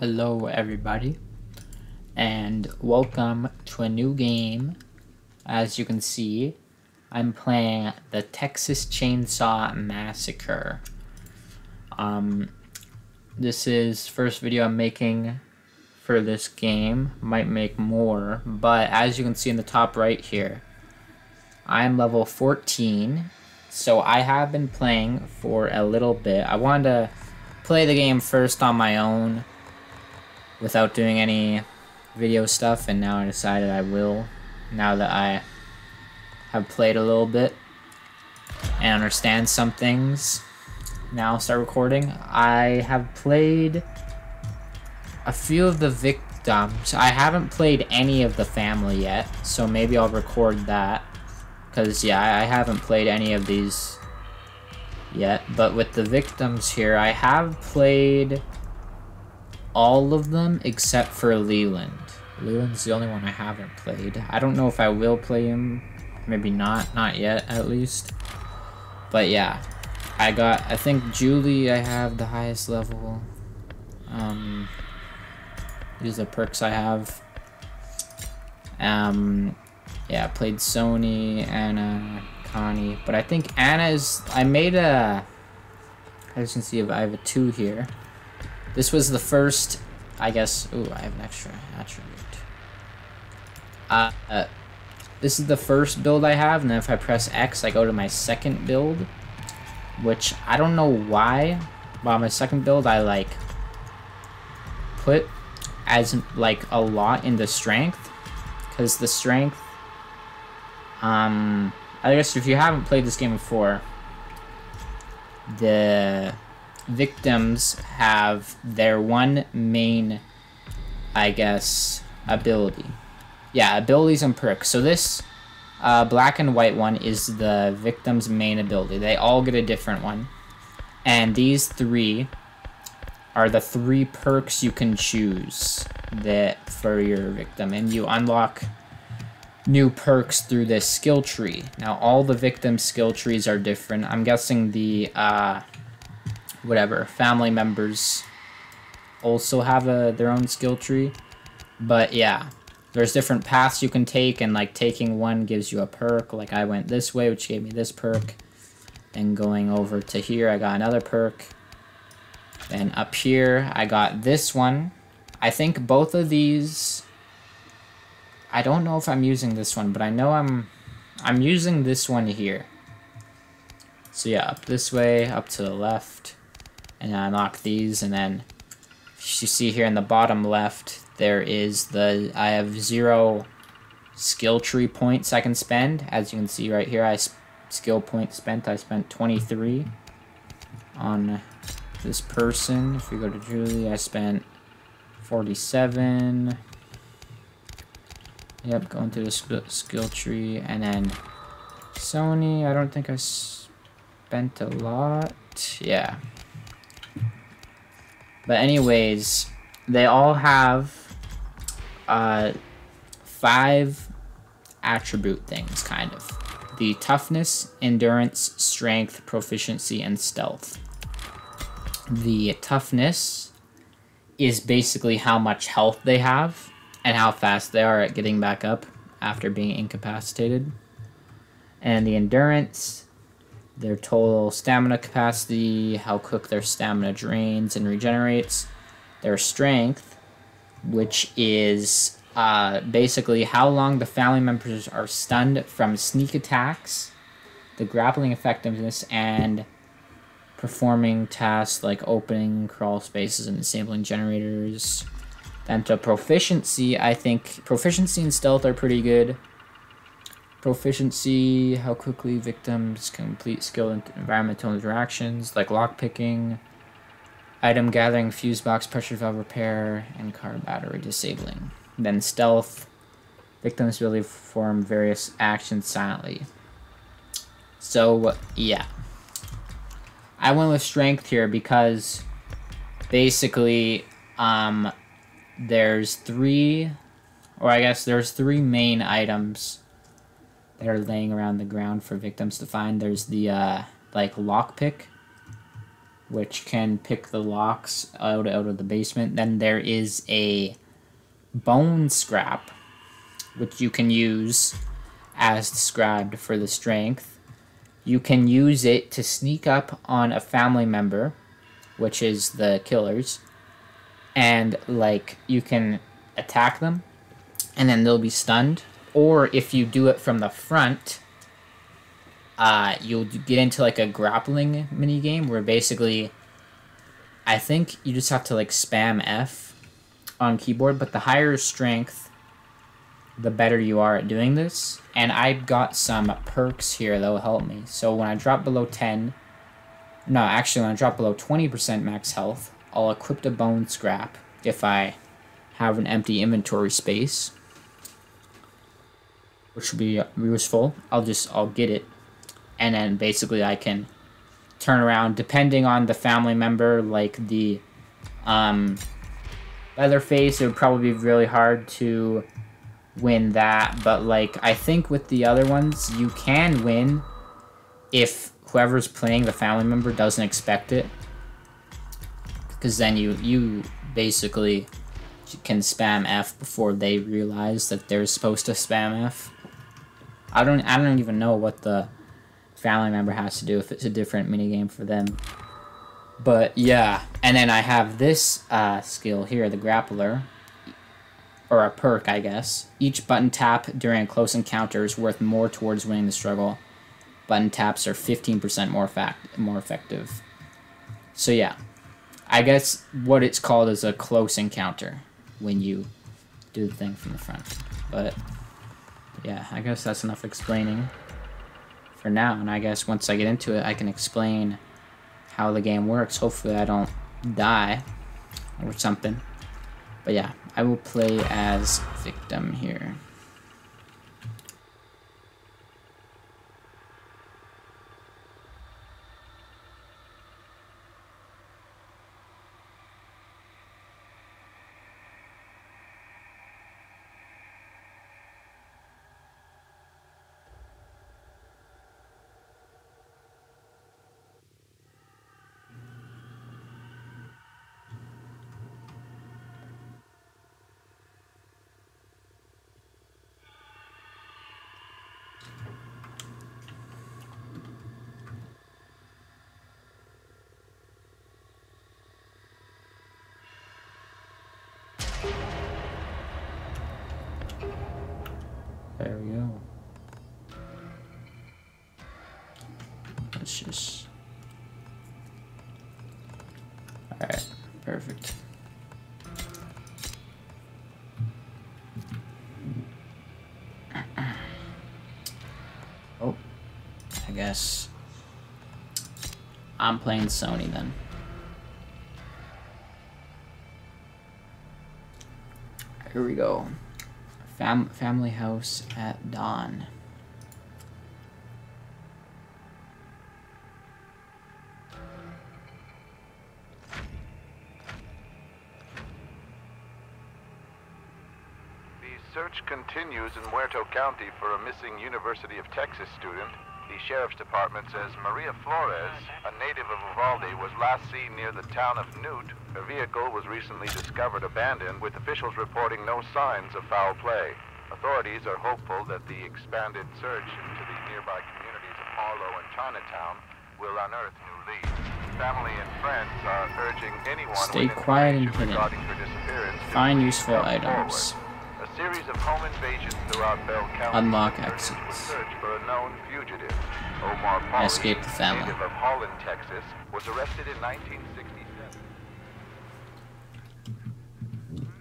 Hello, everybody, and welcome to a new game. As you can see, I'm playing the Texas Chainsaw Massacre. Um, this is first video I'm making for this game. Might make more, but as you can see in the top right here, I'm level 14, so I have been playing for a little bit. I wanted to play the game first on my own without doing any video stuff and now I decided I will now that I have played a little bit and understand some things. Now I'll start recording. I have played a few of the victims. I haven't played any of the family yet so maybe I'll record that. Because yeah I haven't played any of these yet but with the victims here I have played all of them except for Leland. Leland's the only one I haven't played. I don't know if I will play him. Maybe not. Not yet, at least. But yeah. I got, I think Julie I have the highest level. Um, these are the perks I have. Um, yeah, played Sonny, Anna, Connie. But I think Anna is, I made a, I just can see if I have a 2 here. This was the first, I guess, ooh, I have an extra attribute. Uh, uh, this is the first build I have, and then if I press X, I go to my second build, which I don't know why, but on my second build, I, like, put as, like, a lot into strength, because the strength, um, I guess if you haven't played this game before, the victims have their one main, I guess, ability. Yeah, abilities and perks. So this uh, black and white one is the victim's main ability. They all get a different one. And these three are the three perks you can choose that for your victim. And you unlock new perks through this skill tree. Now, all the victim skill trees are different. I'm guessing the uh, whatever family members also have a their own skill tree. But yeah there's different paths you can take and like taking one gives you a perk. Like I went this way which gave me this perk. Then going over to here I got another perk. Then up here I got this one. I think both of these I don't know if I'm using this one but I know I'm I'm using this one here. So yeah up this way up to the left and I unlock these and then you see here in the bottom left there is the I have zero skill tree points I can spend. As you can see right here I skill point spent I spent 23 on this person. If we go to Julie I spent 47 yep going through the skill tree. And then Sonny I don't think I spent a lot. Yeah but anyways, they all have uh, five attribute things, kind of. The toughness, endurance, strength, proficiency, and stealth. The toughness is basically how much health they have and how fast they are at getting back up after being incapacitated. And the endurance their total stamina capacity, how quick their stamina drains and regenerates, their strength, which is uh, basically how long the family members are stunned from sneak attacks, the grappling effectiveness, and performing tasks like opening crawl spaces and disabling generators. Then to proficiency, I think proficiency and stealth are pretty good. Proficiency, how quickly victims complete skill and environmental interactions like lockpicking, item gathering, fuse box, pressure valve repair, and car battery disabling. Then stealth, victims ability to perform various actions silently. So, yeah. I went with strength here because basically, um, there's three, or I guess there's three main items that are laying around the ground for victims to find. There's the uh, like lockpick, which can pick the locks out out of the basement. Then there is a bone scrap, which you can use as described for the strength. You can use it to sneak up on a family member, which is the killers, and like you can attack them, and then they'll be stunned. Or if you do it from the front, uh, you'll get into like a grappling mini game where basically, I think you just have to like spam F on keyboard, but the higher strength, the better you are at doing this. And I've got some perks here that will help me. So when I drop below 10, no, actually when I drop below 20% max health, I'll equip the bone scrap if I have an empty inventory space. Which will be useful. I'll just, I'll get it. And then basically I can turn around depending on the family member, like the, um, Leatherface, it would probably be really hard to win that, but like I think with the other ones, you can win if whoever's playing the family member doesn't expect it. Because then you you basically can spam F before they realize that they're supposed to spam F. I don't I don't even know what the family member has to do if it's a different minigame for them. But yeah, and then I have this uh, skill here, the grappler, or a perk, I guess. Each button tap during a close encounter is worth more towards winning the struggle. Button taps are 15% more more effective. So yeah, I guess what it's called is a close encounter when you do the thing from the front. But yeah, I guess that's enough explaining for now. And I guess once I get into it, I can explain how the game works. Hopefully I don't die or something. But yeah, I will play as victim here. There we go. Let's just... Alright, perfect. Oh, I guess I'm playing Sonny then. Here we go. Fam family house at dawn. The search continues in Muerto County for a missing University of Texas student. The Sheriff's Department says Maria Flores, a native of Uvalde, was last seen near the town of Newt. Her vehicle was recently discovered abandoned, with officials reporting no signs of foul play. Authorities are hopeful that the expanded search into the nearby communities of Harlow and Chinatown will unearth new leads. Family and friends are urging anyone Stay quiet and hidden. disappearance to Find useful items. forward. Series of home invasions throughout Bell County Unlock exits. search for a known fugitive. Omar Polly, Escape the family. native of Holland, Texas, was arrested in 1967.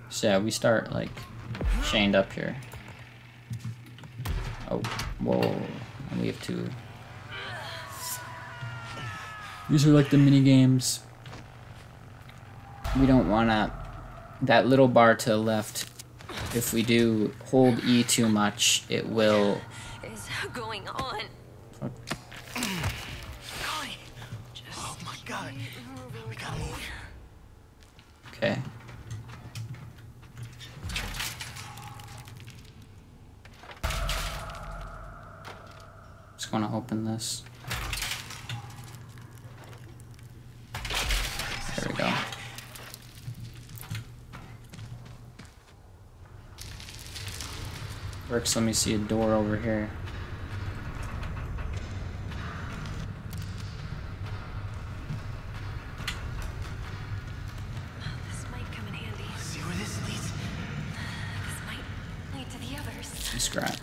So yeah, we start like chained up here. Oh, whoa. And we have to. These are like the mini games. We don't wanna. That little bar to the left, if we do hold E too much, it will. is going on? Fuck. Oh my god. We gotta move. Okay. Just wanna open this. go. Works, let me see a door over here. This might come in handy. See where this leads? This might lead to the others. Scrap.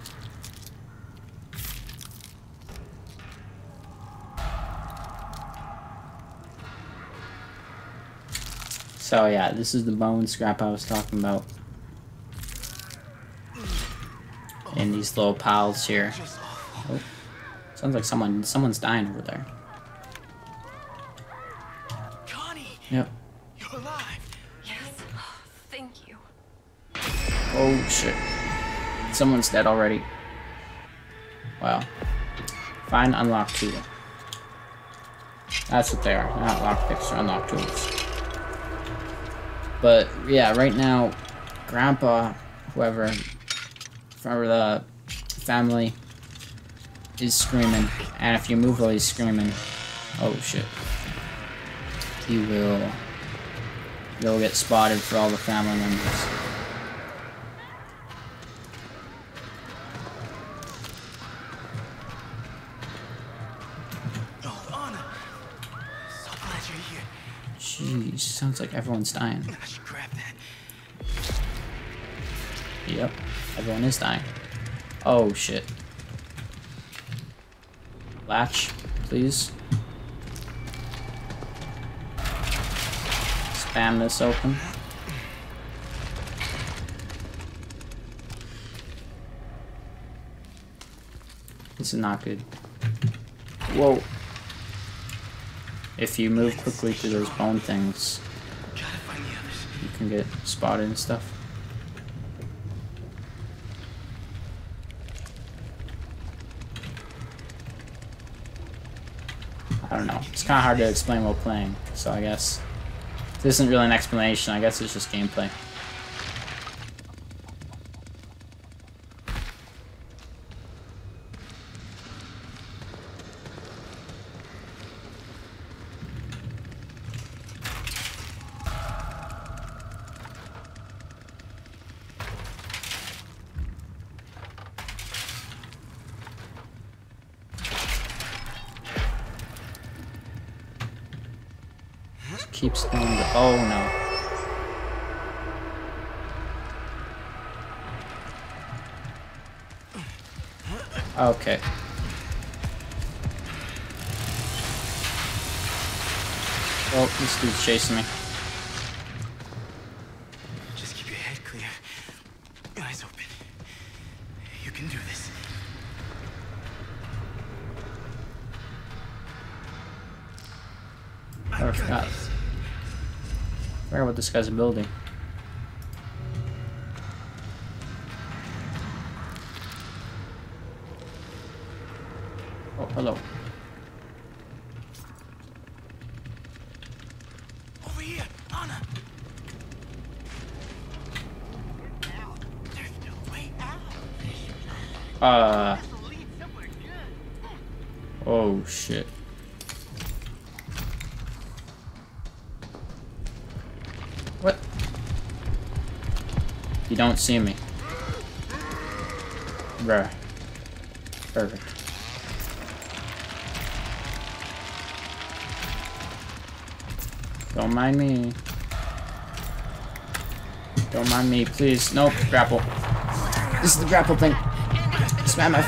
So yeah, this is the bone scrap I was talking about. In these little piles here. Oh, sounds like someone someone's dying over there. Connie, Yep. you're alive. Yes. Thank you. Oh shit. Someone's dead already. Wow. Find unlock tool. That's what they are. Not lockpicks, they're unlock tools. But yeah, right now, Grandpa, whoever, for the family, is screaming. And if you move while he's screaming, oh shit. He will. You'll get spotted for all the family members. Anna. So glad you're here. Jeez, sounds like everyone's dying. I should grab that. Yep, everyone is dying. Oh shit. Latch, please. Spam this open. This is not good. Whoa. If you move quickly through those bone things, Gotta find the others. you can get spotted and stuff. I don't know. It's kind of hard to explain while playing, so I guess this isn't really an explanation. I guess it's just gameplay. Just keeps doing the. Oh no. Okay. Oh, this dude's chasing me. Just keep your head clear. Eyes open. You can do this. I forgot. Forgot what this guy's building. Oh, hello. What? You don't see me. Bruh. Perfect. Don't mind me. Don't mind me, please. Nope, grapple. This is the grapple thing. Smack my.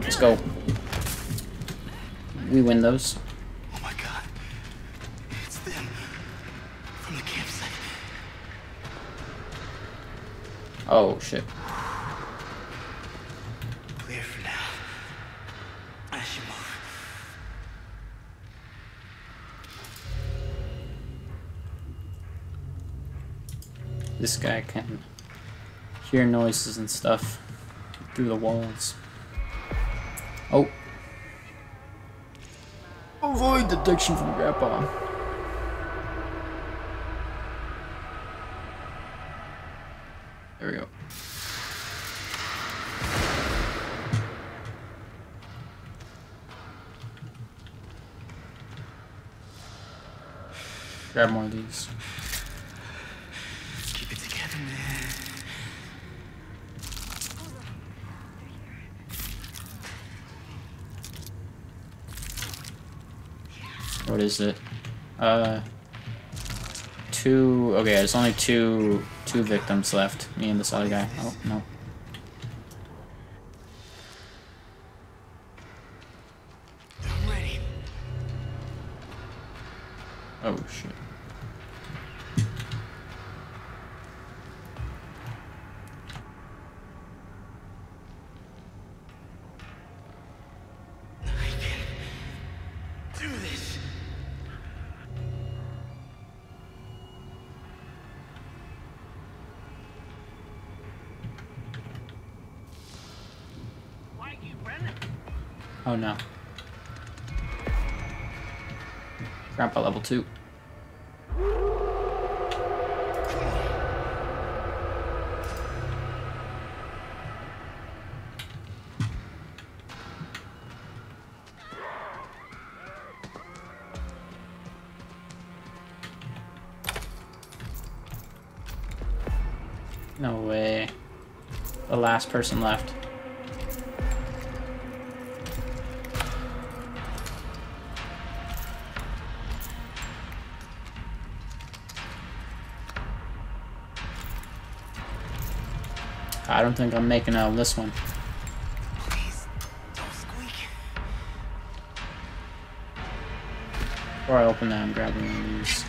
Let's go. We win those. Oh shit. Clear for now. This guy can hear noises and stuff through the walls. Oh. Avoid detection from Grandpa. There we go. Grab more of these. Keep it together, man. What is it? Uh, two. Okay, there's only two two victims left. Me and this other guy. Oh no. Oh shit. I can do this. Why, you run? Oh no. Grandpa level two. No way. The last person left. Don't think I'm making out this one. Before I open that, I'm grabbing one of these.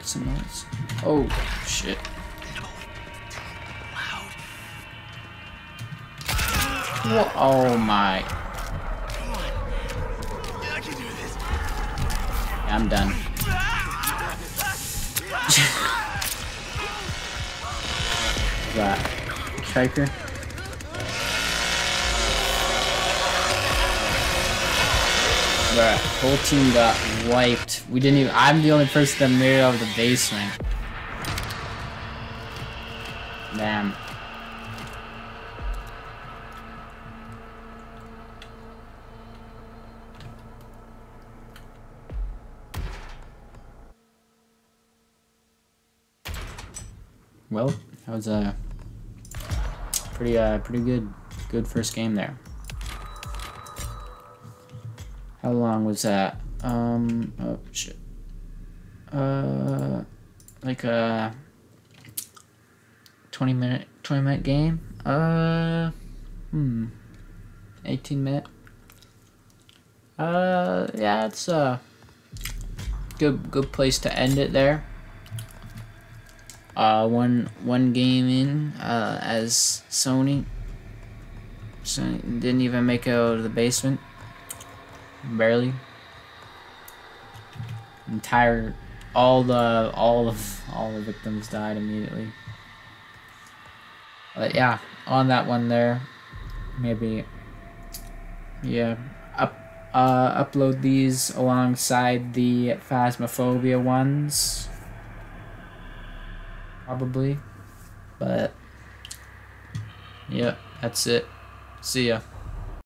Makes some noise. Oh, shit. No. Loud. Wha- Oh my. I'm done. that striker. Bruh, whole team got wiped. We didn't even. I'm the only person that made it out of the basement. Damn. Well, that was a pretty uh pretty good good first game there. How long was that? Um oh shit. Uh like a 20 minute 20 minute game? Uh hmm 18 minute. Uh yeah, it's a good good place to end it there uh, one one game in uh, as Sonny. So didn't even make it out of the basement. Barely. Entire all the all of all the victims died immediately. But yeah, on that one there, maybe yeah, up uh upload these alongside the Phasmophobia ones probably. But yeah, that's it. See ya.